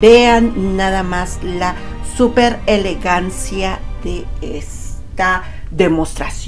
Vean nada más la super elegancia de esta demostración.